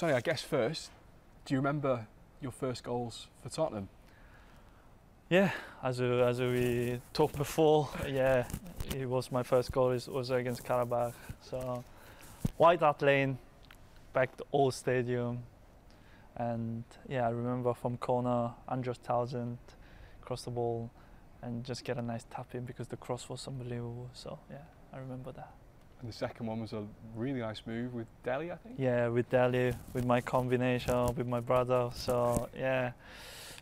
Sonny, I guess first, do you remember your first goals for Tottenham? Yeah, as we, as we talked before, yeah, it was my first goal. It was against Qarabag. So, White Hart Lane, packed old stadium, and yeah, I remember from corner, Andros Townsend, cross the ball, and just get a nice tap in because the cross was unbelievable. So yeah, I remember that. And the second one was a really nice move with Dele, I think. Yeah, with Dele, with my combination, with my brother. So yeah,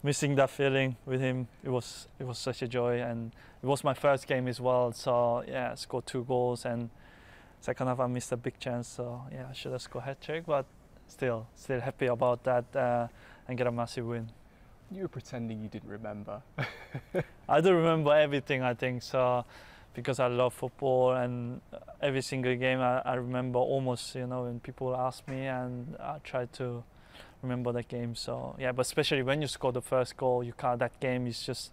missing that feeling with him, it was it was such a joy, and it was my first game as well. So yeah, scored two goals, and second half I missed a big chance. So yeah, I should have scored hat trick, but still, still happy about that uh, and get a massive win. You were pretending you didn't remember. I do remember everything. I think so because I love football and every single game I, I, remember almost you know when people ask me and I try to remember that game so yeah but especially when you score the first goal you can't that game is just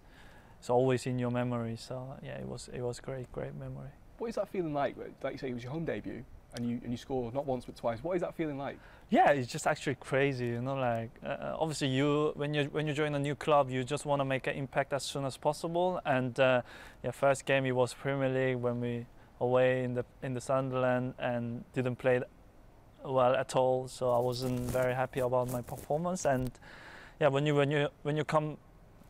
it's always in your memory so yeah it was it was great great memory what is that feeling like like you say it was your home debut and you and you score not once but twice. What is that feeling like? Yeah, it's just actually crazy. You know, like uh, uh obviously you when you when you join a new club, you just want to make an impact as soon as possible. And uh, yeah, first game it was Premier League when we away in the in the Sunderland and didn't play well at all. So I wasn't very happy about my performance. And yeah, when you when you when you come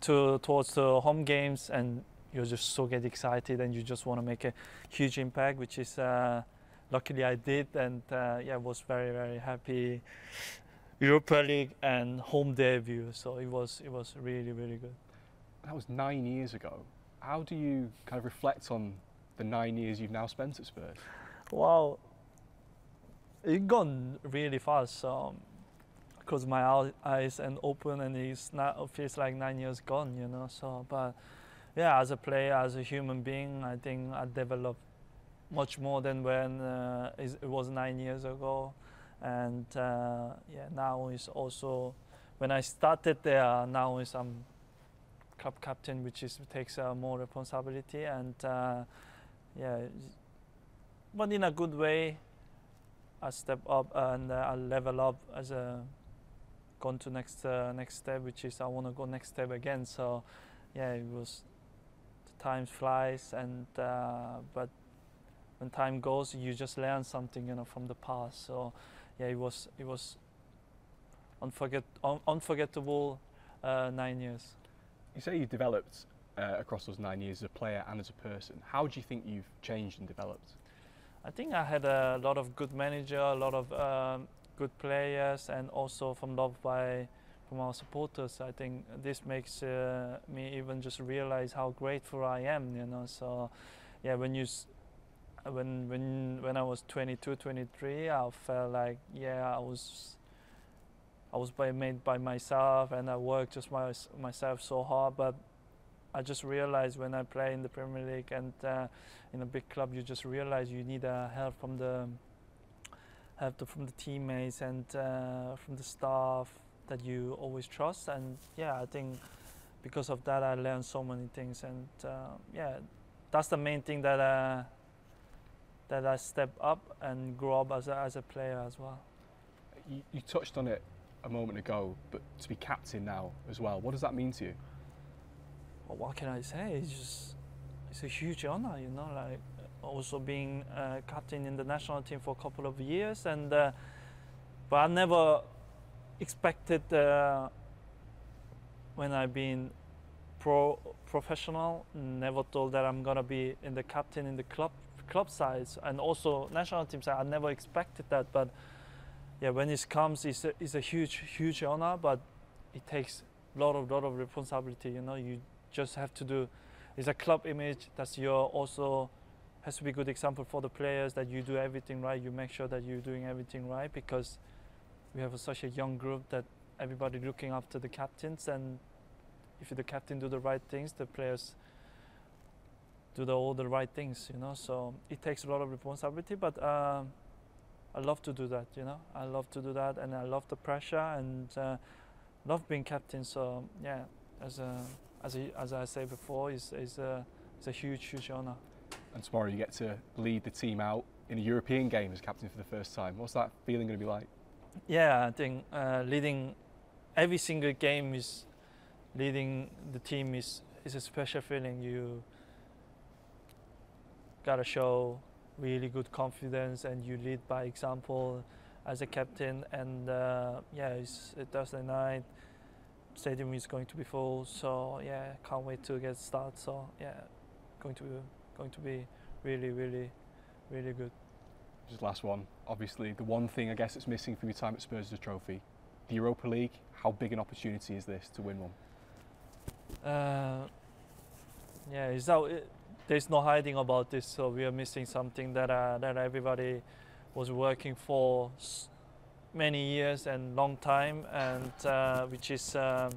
to towards the home games and you just so get excited and you just want to make a huge impact, which is. Uh, luckily I did, and uh, yeah, was very very happy. Europa League and home debut, so it was it was really really good. That was nine years ago. How do you kind of reflect on the nine years you've now spent at Spurs? Wow, it's gone really fast. So close my eyes and open, and it's not feels like nine years gone, you know. So, but yeah, as a player, as a human being, I think I developed much more than when uh, it was nine years ago. And uh, yeah, now is also when I started there. Now is I'm club captain, which is takes uh, more responsibility and uh, yeah, but in a good way. I step up and uh, I level up as a gone to next uh, next step, which is I want to go next step again. So yeah, it was time flies and but when time goes, you just learn something, you know, from the past. So, yeah, it was it was unforget un unforgettable uh, nine years. You say you developed uh, across those nine years as a player and as a person. How do you think you've changed and developed? I think I had a lot of good manager, a lot of um, good players, and also from love by from our supporters. I think this makes uh, me even just realize how grateful I am. You know, so yeah, when you when when when I was 22, 23, I felt like yeah, I was I was made by myself and I worked just my, myself so hard. But I just realized when I play in the Premier League and uh, in a big club, you just realize you need uh, help from the help from the teammates and uh, from the staff that you always trust. And yeah, I think because of that, I learned so many things. And uh, yeah, that's the main thing that uh, that I step up and grow up as a, as a player as well. You, you touched on it a moment ago, but to be captain now as well, what does that mean to you? Well, what can I say? It's just it's a huge honor, you know, like also being uh, captain in the national team for a couple of years, and uh, but I never expected uh, when I've been pro professional, never thought that I'm gonna be in the captain in the club club size and also national team side. I never expected that, but yeah, when it comes, it's a, it's a huge, huge honor, but it takes a lot of, lot of responsibility. You know, you just have to do. It's a club image that's your also has to be good example for the players that you do everything right. You make sure that you're doing everything right because we have a, such a young group that everybody looking after the captains and if the captain do the right things, the players do the, all the right things, you know. So it takes a lot of responsibility, but uh, I love to do that, you know. I love to do that, and I love the pressure and uh, love being captain. So yeah, as a, as a, as I say before, is is a it's a huge huge honor. And tomorrow you get to lead the team out in a European game as captain for the first time. What's that feeling going to be like? yeah, I think uh, leading every single game is leading the team is is a special feeling. You gotta show really good confidence and you lead by example as a captain. And uh, yeah, it's a Thursday night. Stadium is going to be full, so yeah, can't wait to get started. So yeah, going to be, going to be really, really, really good. Just last one. Obviously, the one thing I guess that's missing from your time at Spurs is a trophy. The Europa League. How big an opportunity is this to win one? Uh, yeah, it's out, it, there's no hiding about this. So we are missing something that uh, that everybody was working for many years and long time, and uh, which is um,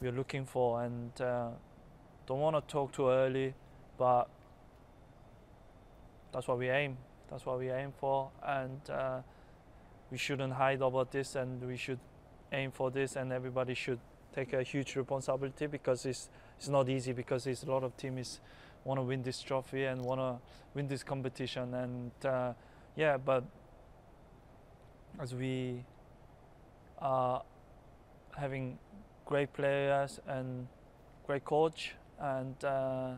we're looking for. And uh, don't want to talk too early, but that's what we aim. That's what we aim for, and uh, we shouldn't hide about this, and we should aim for this, and everybody should take a huge responsibility because it's it's not easy because there's a lot of teams want to win this trophy and want to win this competition and uh, yeah but as we are having great players and great coach and uh,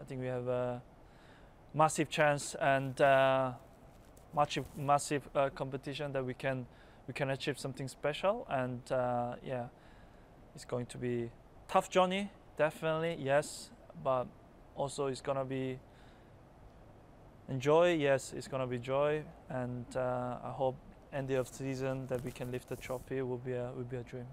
I think we have a massive chance and uh, massive massive uh, competition that we can we can achieve something special and uh, yeah it's going to be tough journey definitely yes but also it's gonna be enjoy yes it's gonna be joy and uh, i hope end of season that we can lift the trophy will be a will be a dream